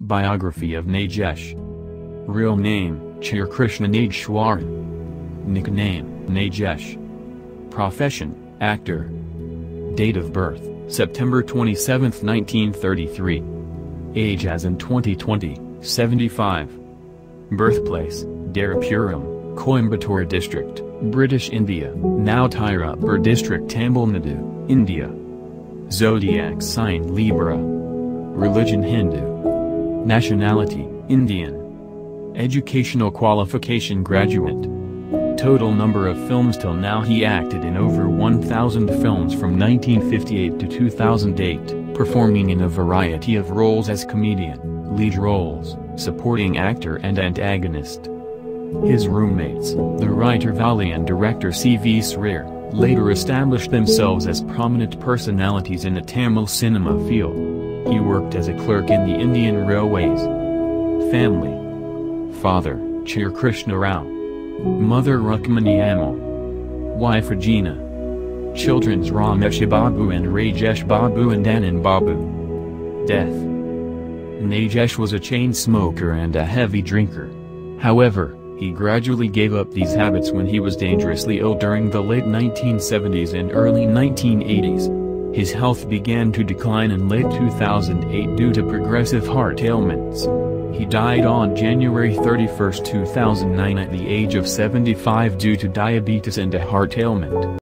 Biography of Nagesh Real name, Chirkrishna Nageshwaran Nickname, Nagesh Profession, actor. Date of birth, September 27, 1933 Age as in 2020, 75 Birthplace, Dharapuram, Coimbatore District, British India, now Tirupur District Tamil Nadu, India. Zodiac sign Libra. Religion Hindu Nationality, Indian Educational qualification graduate Total number of films till now he acted in over 1,000 films from 1958 to 2008, performing in a variety of roles as comedian, lead roles, supporting actor and antagonist. His roommates, the writer Vaali and director C. V. Sridhar, later established themselves as prominent personalities in the Tamil cinema field. He worked as a clerk in the Indian Railways. Family Father, Chirkrishna Rao. Mother Rukmini Ammal. Wife Regina. Children's Ramesh Babu and Rajesh Babu and Anand Babu. Death Nagesh was a chain smoker and a heavy drinker. However, he gradually gave up these habits when he was dangerously ill during the late 1970s and early 1980s. His health began to decline in late 2008 due to progressive heart ailments. He died on January 31, 2009 at the age of 75 due to diabetes and a heart ailment.